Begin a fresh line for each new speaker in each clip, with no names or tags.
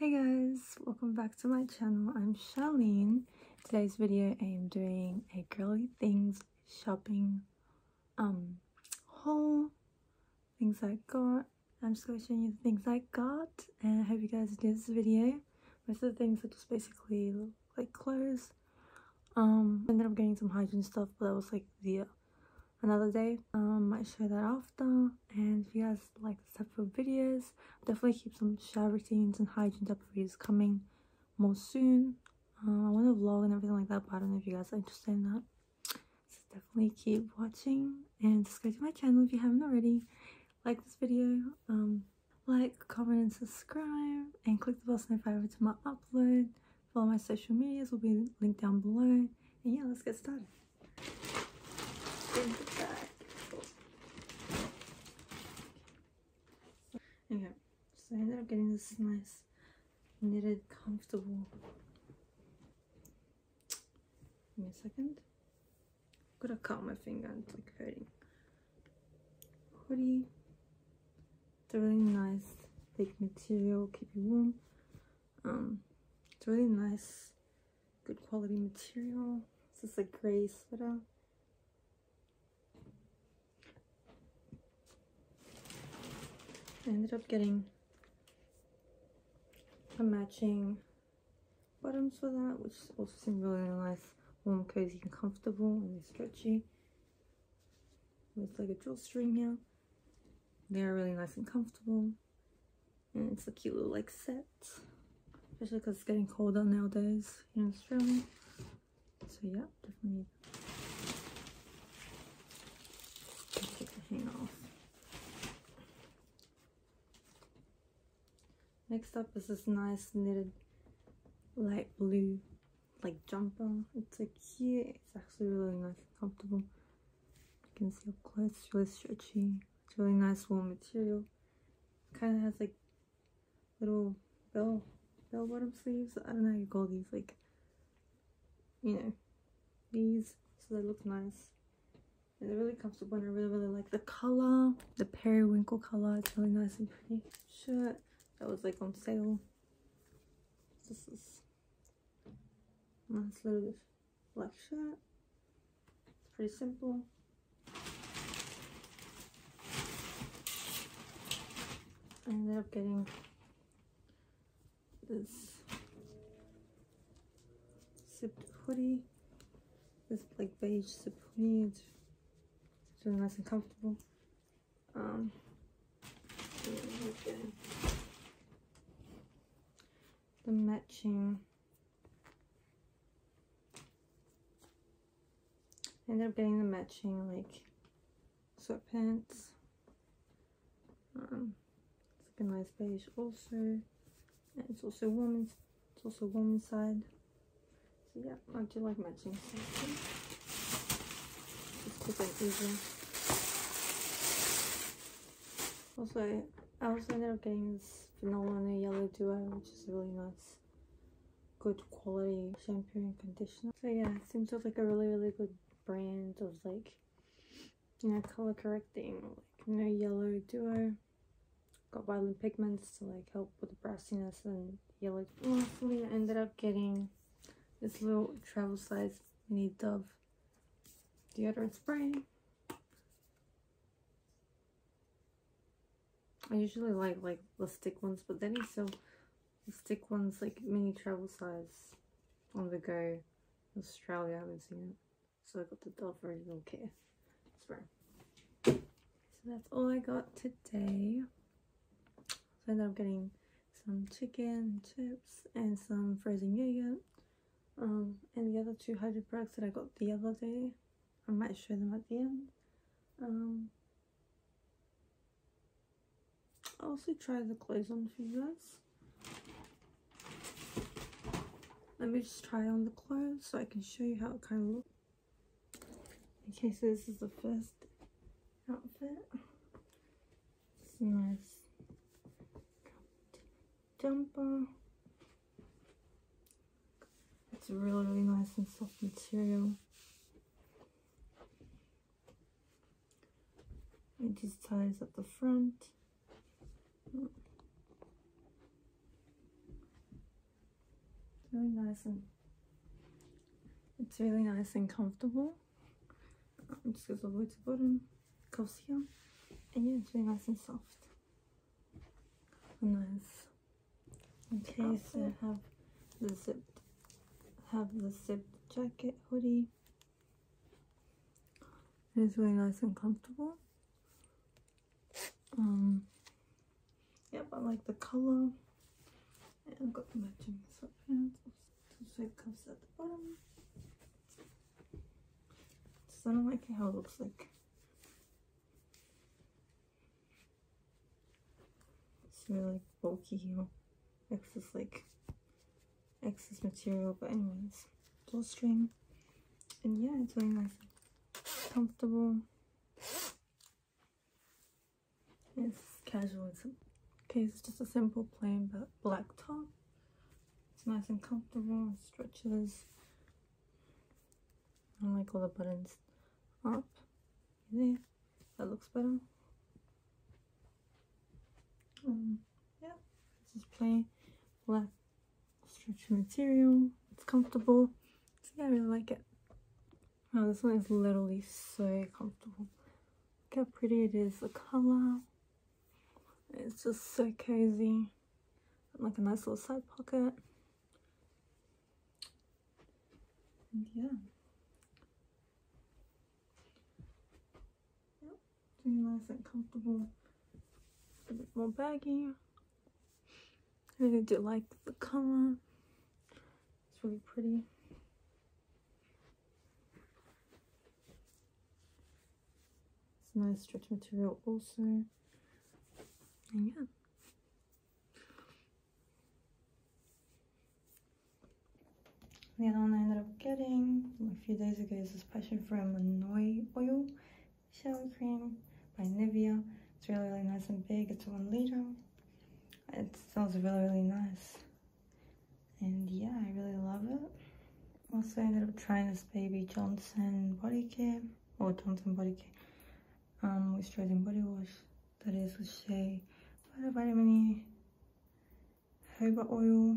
Hey guys, welcome back to my channel. I'm Charlene. Today's video I am doing a girly things shopping um haul, things I got. I'm just going to show you the things I got and I hope you guys enjoy this video. Most of the things are just basically like clothes. Um, ended up getting some hygiene stuff but that was like the another day. Um might show that after and if you guys like this type of videos definitely keep some shower routines and hygiene type of videos coming more soon. Uh, i want to vlog and everything like that but i don't know if you guys are interested in that. So definitely keep watching and subscribe to my channel if you haven't already. Like this video um like comment and subscribe and click the bell to notify every time i upload. Follow my social medias will be linked down below. And yeah let's get started in the bag. Okay, so I ended up getting this nice knitted comfortable. Give me a second. I'm gonna cut my finger it's like hurting. Hoodie. It's a really nice thick material, keep you warm. Um, it's really nice, good quality material. It's just a grey sweater. I ended up getting a matching bottoms for that, which also seem really nice, warm, cozy, and comfortable, and they're stretchy. With like a drawstring here. They're really nice and comfortable, and it's a cute little like set, especially because it's getting colder nowadays in Australia. So yeah, definitely Next up is this nice knitted light blue like jumper. It's like cute. It's actually really nice and comfortable. You can see up close. It's really stretchy. It's really nice warm material. Kind of has like little bell bell bottom sleeves. I don't know how you call these. Like you know these. So they look nice. And they're really comfortable and I really really like the color. The periwinkle color. It's really nice and pretty. Shirt that was like on sale. This is nice little black shirt. It's pretty simple. I ended up getting this zipped hoodie. This like beige zipped hoodie. It's, really nice and comfortable. Um, the matching. End up getting the matching like sweatpants. Um, it's like a nice beige also. And it's also warm it's also warm inside so yeah I do like matching. Quick and easy. Also I also ended up getting this vanilla and a yellow duo which is really nice good quality shampoo and conditioner. So yeah it seems like a really really good brand of like you know color correcting like no yellow duo. Got violet pigments to like help with the brassiness and yellow. Lastly I ended up getting this little travel size mini dove deodorant spray I usually like like the stick ones, but then he sell the stick ones like mini travel size on the go. Australia, I haven't seen it. So I got the Dove Original Care spray. So that's all I got today. So I ended up getting some chicken chips and some frozen yogurt. Um, and the other two hydro products that I got the other day. I might show them at the end. Um, I'll also try the clothes on for you guys. Let me just try on the clothes so I can show you how it kind of looks. Okay, so this is the first outfit. It's a nice jumper. It's really, really nice and soft material. It just ties at the front. Really nice and it's really nice and comfortable. Um, just goes all the way to the bottom, cuffs here, and yeah, it's really nice and soft. Nice. Okay, so I have the zipped, have the zipped jacket hoodie. It is really nice and comfortable. Um, yep, I like the color. And I've got the matching sweatpants. Two side cuffs at the bottom. So I don't like how it looks like. It's really like bulky here. Excess like excess material, but anyways, drawstring. And yeah, it's really nice and comfortable. It's casual. It's okay. It's just a simple plain black top. It's nice and comfortable. It stretches. I like all the buttons up there. That looks better. Um, yeah, it's just plain black stretchy material. It's comfortable. So yeah, I really like it. Oh, this one is literally so comfortable. Look how pretty it is, the color. It's just so cozy. Like a nice little side pocket. And yeah. Yep, really nice and comfortable. A bit more baggy. I really do like the color. It's really pretty. It's nice stretch material also. And yeah. The other one I ended up getting a few days ago is this Passion for Monoi Oil Shower Cream by Nivea. It's really, really nice and big. It's one liter. It smells really, really nice. And yeah, I really love it. Also, I ended up trying this Baby Johnson body care, or Johnson body care um, moisturizing body wash that is with Shea Butter Vitamin E Jojoba Oil.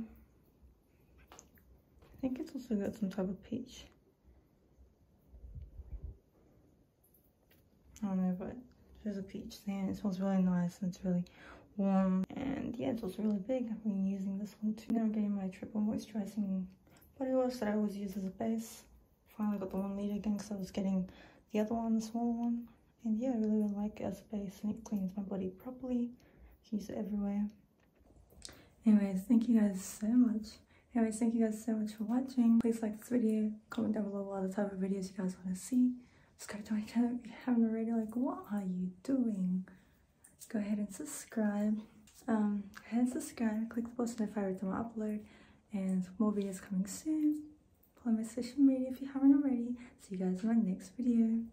I think it's also got some type of peach. I don't know, but there's a peach there it smells really nice and it's really warm. And yeah, it's also really big. I've been using this one too. Now I'm getting my triple moisturizing body wash that I always use as a base. Finally got the one liter again because I was getting the other one, the smaller one. And yeah, I really, really like it as a base and it cleans my body properly. It everywhere. Anyways, thank you guys so much. Anyways, thank you guys so much for watching. Please like this video, comment down below what other type of videos you guys want to see. Subscribe to my channel if you haven't already. Like, what are you doing? Go ahead and subscribe. Um, go ahead and subscribe. Click the post notifier to I upload. And more videos coming soon. Follow my social media if you haven't already. See you guys in my next video.